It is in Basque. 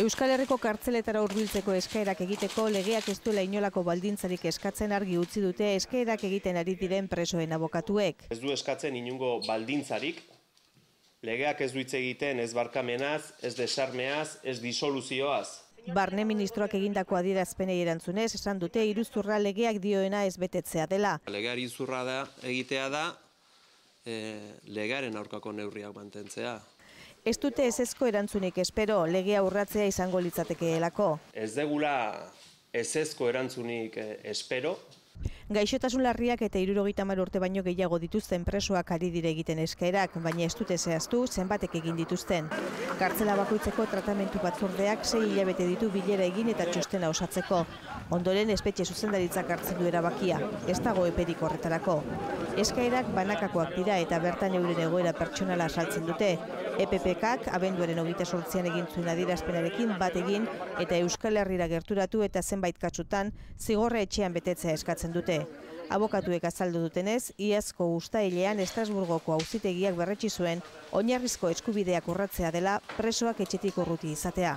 Euskal Herriko kartzeletara hurbiltzeko eskaerak egiteko legeak ez duela inolako baldintzarik eskatzen argi utzi dute eskaerak egiten ari diren presoen abokatuek. Ez du eskatzen inungo baldintzarik, legeak ez du hitz egiten ez barkamenaz, ez desarmeaz, ez disoluzioaz. Barne ministroak egindako adierazpenei erantzunez esan dute iruzurra legeak dioena ez betetzea dela. Legeari zurra da egitea da e, legearen aurkako neurriak mantentzea. Ez dute ezezko erantzunik espero legea urratzea izango litzatekeelako. Ez degula ezezko erantzunik eh, espero, Gaixotasun larriak eta irurogeita hamar urte baino gehiago dituzten presoak ari dire egiten eskaerak, baina ez dute zehaztu zenbatek egin dituzten. Kartzela bakoitzeko tratamentu batzordeak sei hilabete ditu bilera egin eta txostena osatzeko. Ondoren espetxe zuzendaritzak hartzen du erabakia, ez dago eperik horretarako. Eskaerak banakakoak dira eta bertan euren egoera pertsonala saltzen dute. EPPKak abenduaren hogeita sortzian egin zuen adierazpenarekin bat egin eta Euskal Herrira gerturatu eta zenbait katsutan zigorra etxean betetzea eskatzen dute. Abokatuek azaldu dutenez, iazko ustailean Estrasburgoko auzitegiak berretsi zuen oinarrizko eskubideak urratzea dela presoak etxetik urruti izatea.